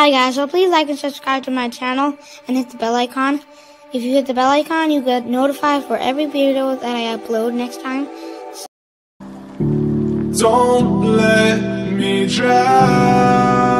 Hi guys, so please like and subscribe to my channel and hit the bell icon. If you hit the bell icon, you get notified for every video that I upload next time. Don't let me drown.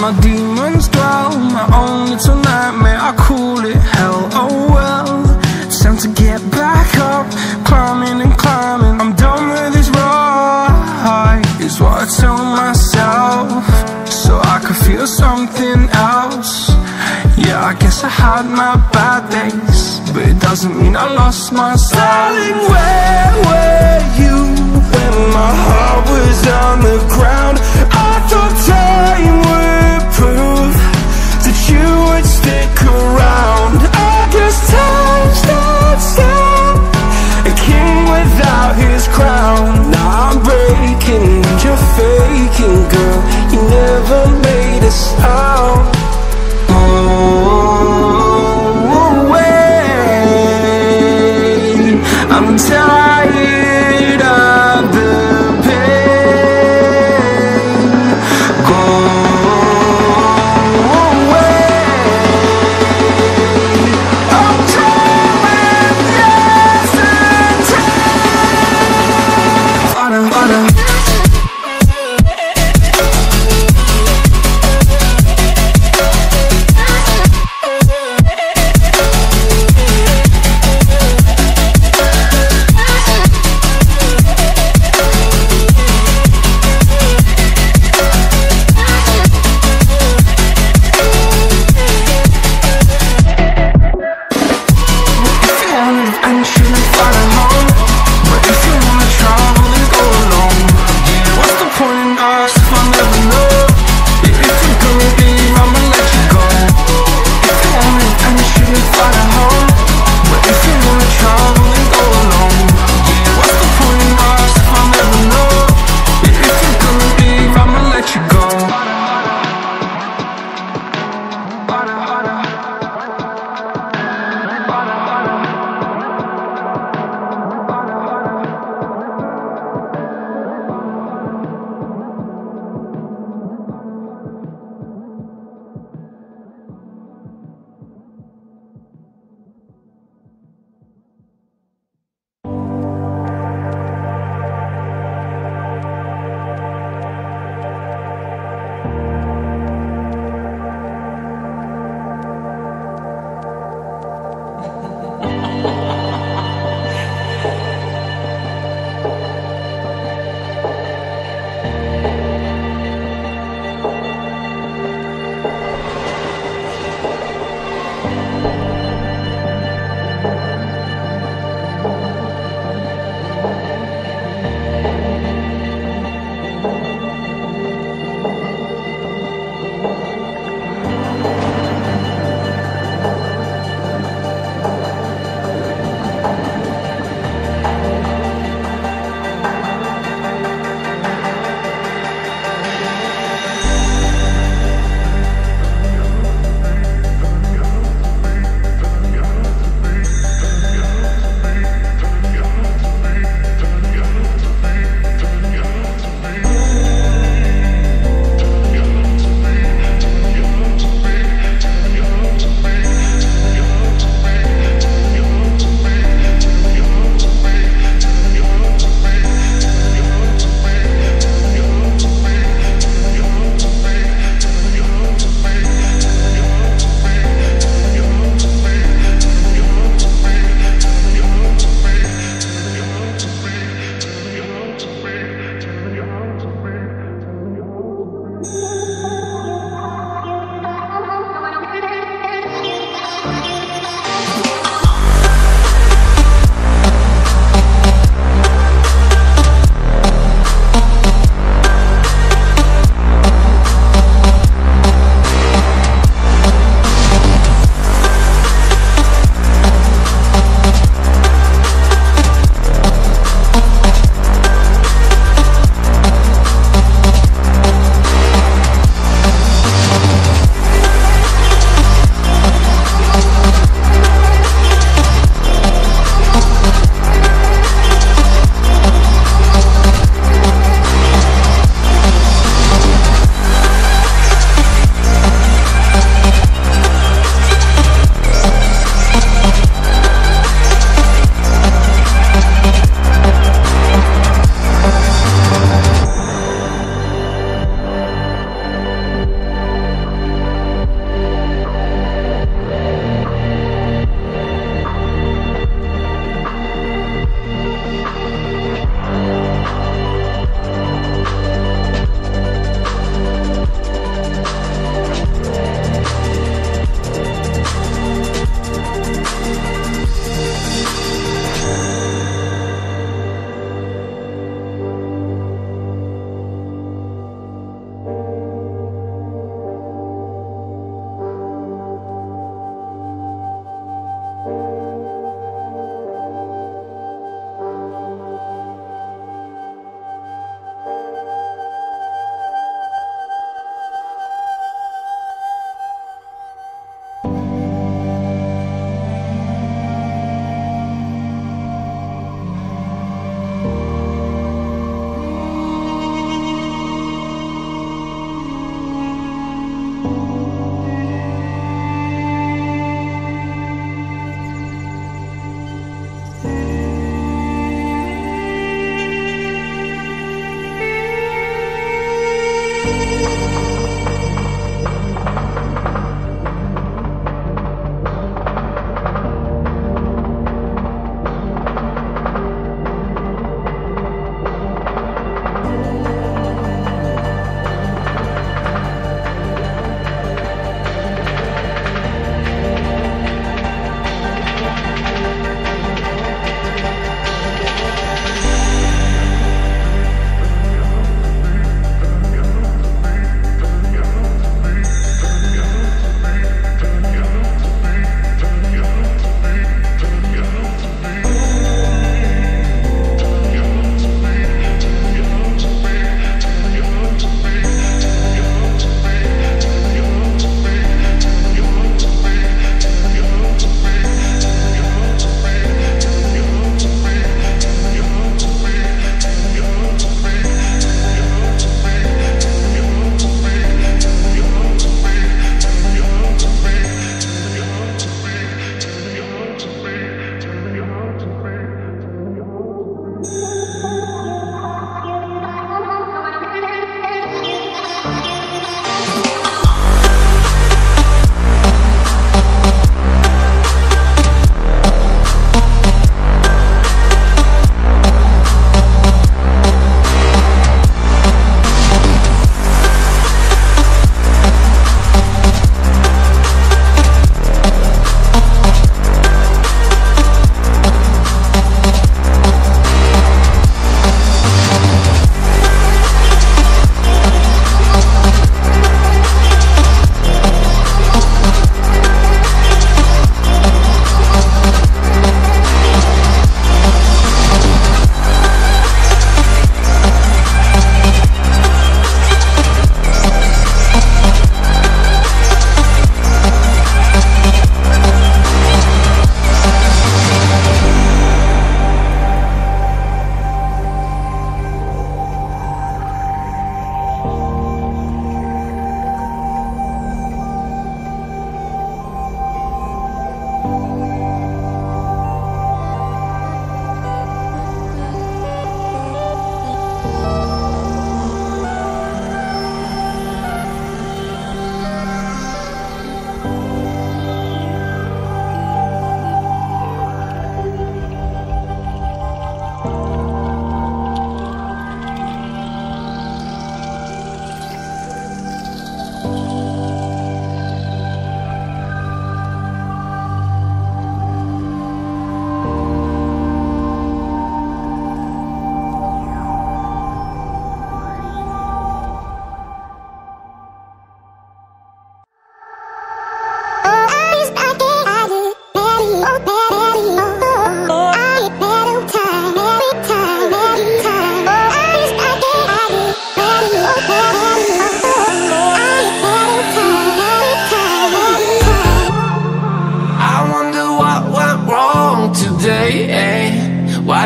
my demons dwell. My own little nightmare, I call it hell. Oh well, time to get back up, climbing and climbing. I'm done with this ride, is what I tell myself, so I could feel something else. Yeah, I guess I had my bad days, but it doesn't mean I lost my style. Darling, where were you when my heart was on the ground? I thought time would stick around. I guess time down, a king without his crown. Now I'm breaking, you're faking,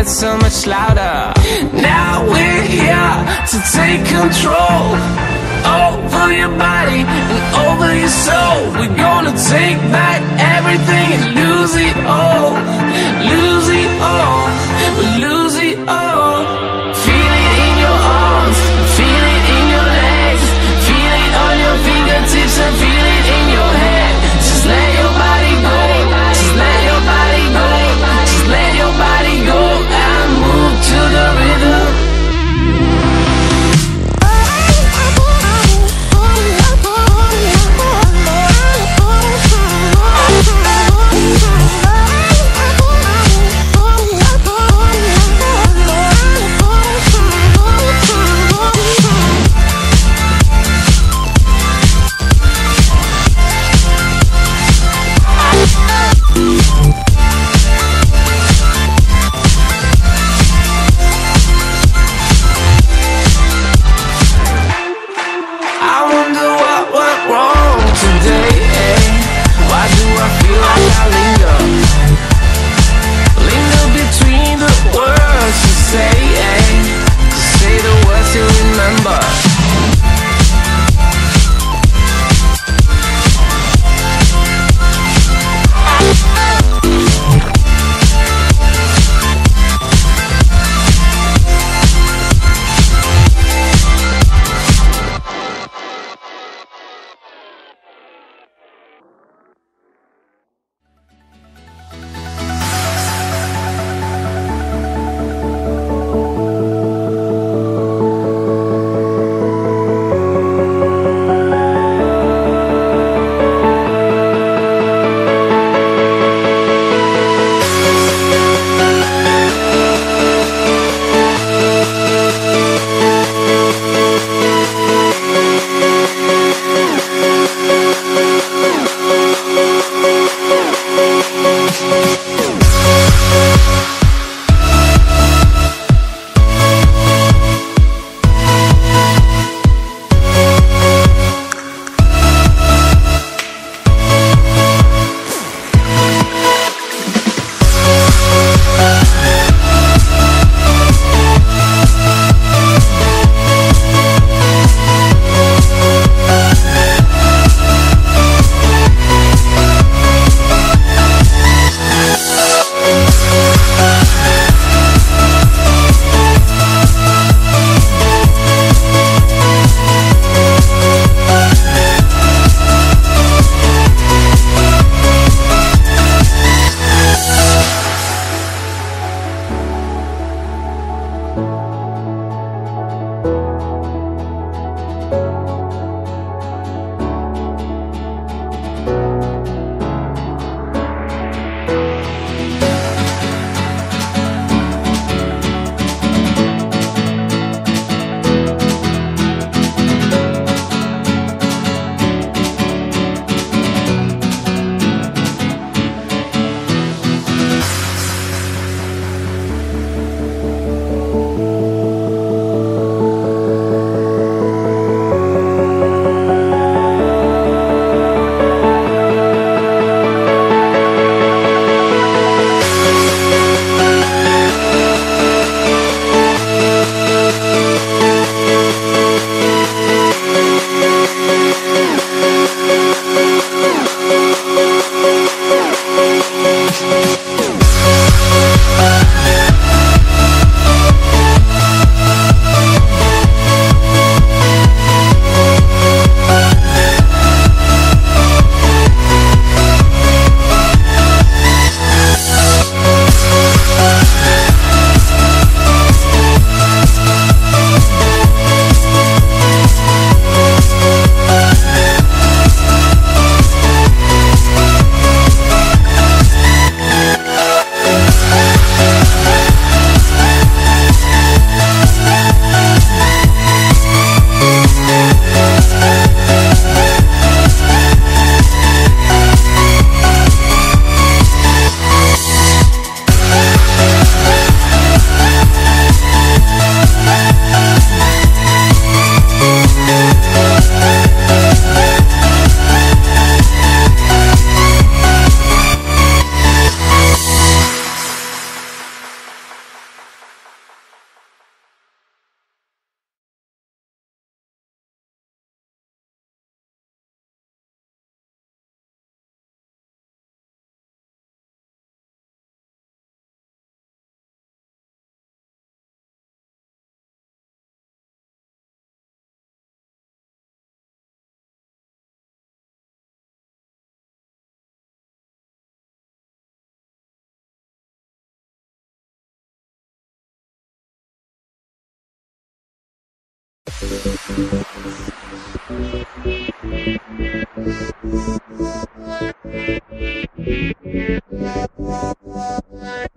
Gonna get so much louder. Now we're here to take control over your body and over your soul. We're gonna take back everything and lose it all. Lose it all. Lose it all. Thank you.